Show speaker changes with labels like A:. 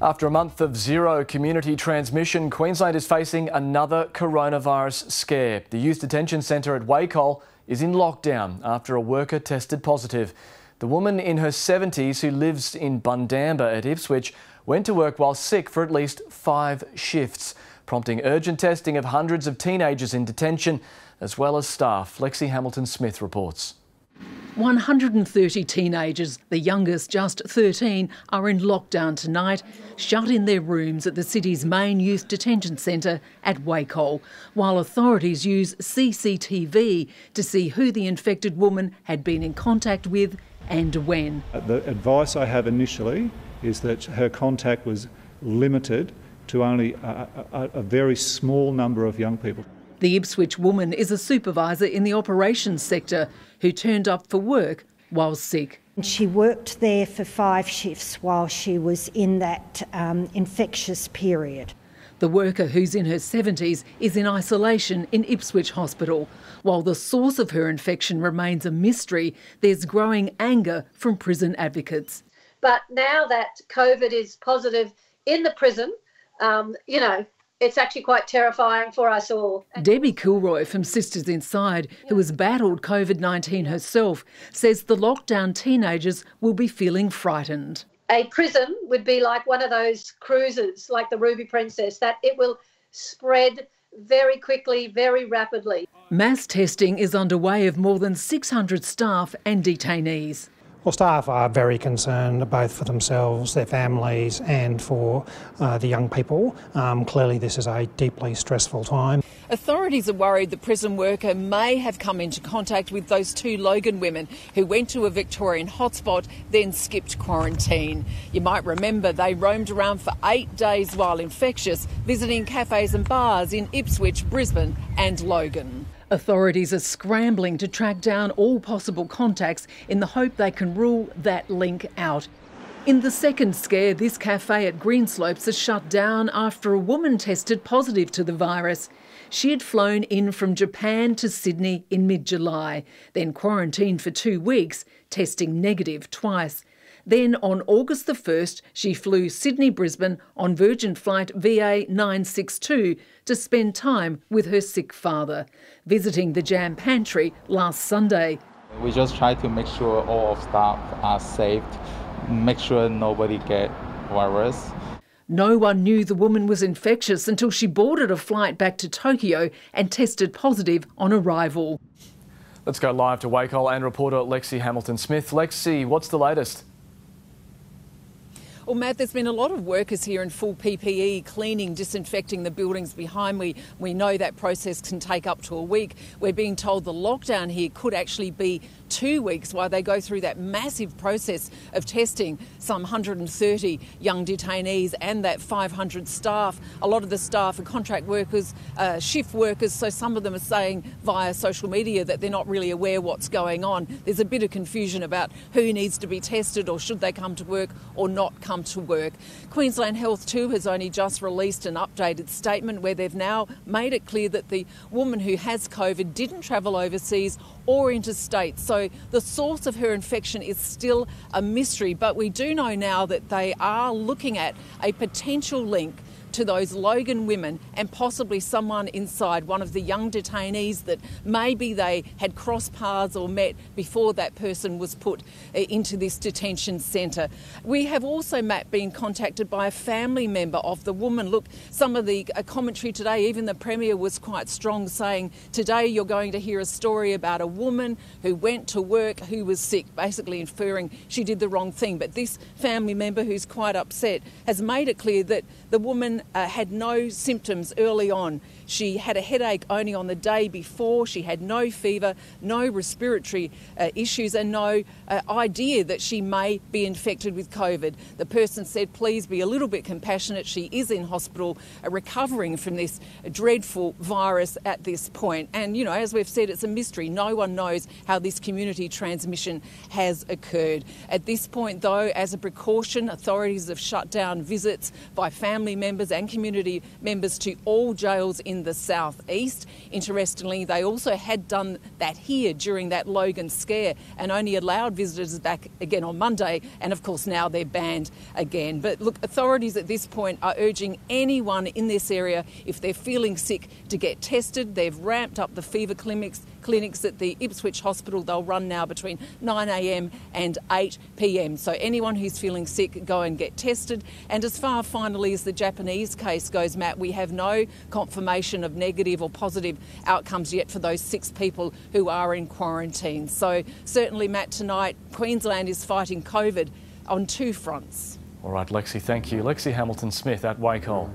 A: After a month of zero community transmission, Queensland is facing another coronavirus scare. The youth detention centre at Wacol is in lockdown after a worker tested positive. The woman in her 70s who lives in Bundamba at Ipswich went to work while sick for at least five shifts, prompting urgent testing of hundreds of teenagers in detention as well as staff. Lexy Hamilton Smith reports.
B: 130 teenagers, the youngest just 13, are in lockdown tonight, shut in their rooms at the city's main youth detention centre at Wacol, while authorities use CCTV to see who the infected woman had been in contact with and when.
C: Uh, the advice I have initially is that her contact was limited to only a, a, a very small number of young people.
B: The Ipswich woman is a supervisor in the operations sector who turned up for work while sick.
D: She worked there for five shifts while she was in that um, infectious period.
B: The worker, who's in her 70s, is in isolation in Ipswich Hospital. While the source of her infection remains a mystery, there's growing anger from prison advocates.
E: But now that COVID is positive in the prison, um, you know, it's actually quite terrifying for us all.
B: Debbie Kilroy from Sisters Inside, who has battled COVID 19 herself, says the lockdown teenagers will be feeling frightened.
E: A prison would be like one of those cruises, like the Ruby Princess, that it will spread very quickly, very rapidly.
B: Mass testing is underway of more than 600 staff and detainees.
F: Well, staff are very concerned both for themselves, their families, and for uh, the young people. Um, clearly, this is a deeply stressful time.
B: Authorities are worried the prison worker may have come into contact with those two Logan women who went to a Victorian hotspot, then skipped quarantine. You might remember they roamed around for eight days while infectious, visiting cafes and bars in Ipswich, Brisbane, and Logan. Authorities are scrambling to track down all possible contacts in the hope they can rule that link out. In the second scare, this cafe at Greenslopes is shut down after a woman tested positive to the virus. She had flown in from Japan to Sydney in mid July, then quarantined for two weeks, testing negative twice. Then on August the 1st, she flew Sydney Brisbane on Virgin flight VA 962 to spend time with her sick father, visiting the jam pantry last Sunday.
G: We just try to make sure all of staff are safe, make sure nobody get virus.
B: No one knew the woman was infectious until she boarded a flight back to Tokyo and tested positive on arrival.
A: Let's go live to Wacol and reporter Lexy Hamilton Smith. Lexy, what's the latest?
B: Well, Matt, there's been a lot of workers here in full PPE cleaning, disinfecting the buildings behind me. We know that process can take up to a week. We're being told the lockdown here could actually be two weeks while they go through that massive process of testing some 130 young detainees and that 500 staff. A lot of the staff are contract workers, uh, shift workers, so some of them are saying via social media that they're not really aware what's going on. There's a bit of confusion about who needs to be tested or should they come to work or not come to work. Queensland Health too has only just released an updated statement where they've now made it clear that the woman who has COVID didn't travel overseas or interstate. So the source of her infection is still a mystery, but we do know now that they are looking at a potential link to those Logan women and possibly someone inside, one of the young detainees that maybe they had crossed paths or met before that person was put uh, into this detention centre. We have also, Matt, been contacted by a family member of the woman. Look, some of the uh, commentary today, even the Premier was quite strong, saying today you're going to hear a story about a woman who went to work who was sick, basically inferring she did the wrong thing. But this family member, who's quite upset, has made it clear that the woman uh, had no symptoms early on. She had a headache only on the day before. She had no fever, no respiratory uh, issues, and no uh, idea that she may be infected with COVID. The person said, please be a little bit compassionate. She is in hospital uh, recovering from this dreadful virus at this point. And, you know, as we've said, it's a mystery. No one knows how this community transmission has occurred. At this point, though, as a precaution, authorities have shut down visits by family members and community members to all jails in the southeast. Interestingly, they also had done that here during that Logan scare and only allowed visitors back again on Monday. And of course, now they're banned again. But look, authorities at this point are urging anyone in this area, if they're feeling sick, to get tested. They've ramped up the fever clinics clinics at the Ipswich Hospital. They'll run now between 9am and 8pm. So anyone who's feeling sick, go and get tested. And as far finally as the Japanese case goes, Matt, we have no confirmation of negative or positive outcomes yet for those six people who are in quarantine. So certainly, Matt, tonight Queensland is fighting COVID on two fronts.
A: All right, Lexy, thank you. Lexy Hamilton Smith at Wacol.